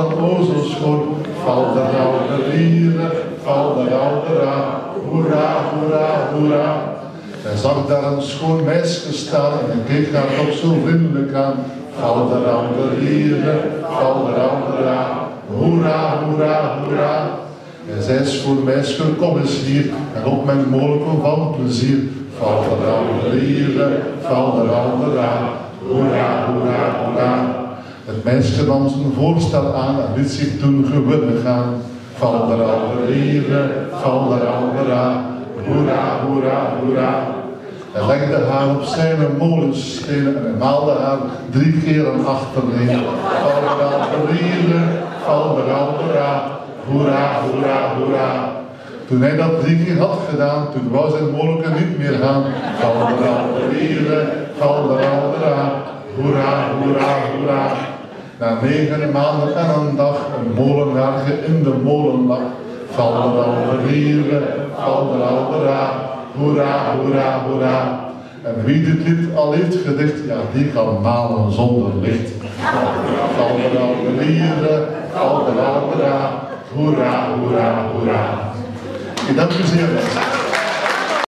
O zo schoon, val de rauwe lieren, val de rauwe ra, hoera, hoera, hoera. Hij zag daar een schoon meisje staan en keek haar toch zo vriendelijk aan. Val de rauwe lieren, val de rauwe ra, hoera, hoera, hoera. Hij zei schoon meisje, kom eens hier en op mijn molen van plezier. Val de rauwe lieren, val de rauwe ra. Het meisje nam zijn voorstel aan en liet zich toen gewonnen gaan. Val de lieren, val de ra, hoera, hoera, hoera. Hij legde haar op zijn molenstenen en maalde haar drie keer achtereen. Val de lieren, val de ra, hoera, hoera, hoera. Toen hij dat drie keer had gedaan, toen wou zijn molenke niet meer gaan. Val de lieren, val de ra, hoera, hoera, hoera. Na negen maanden en een dag een molenaarge in de molen lag. Val de val de albera, hoera, hoera, hoera. En wie dit lied al heeft gedicht, ja, die kan malen zonder licht. Val de alverieren, val de albera, hoera, hoera, hoera. Ik dank u zeer.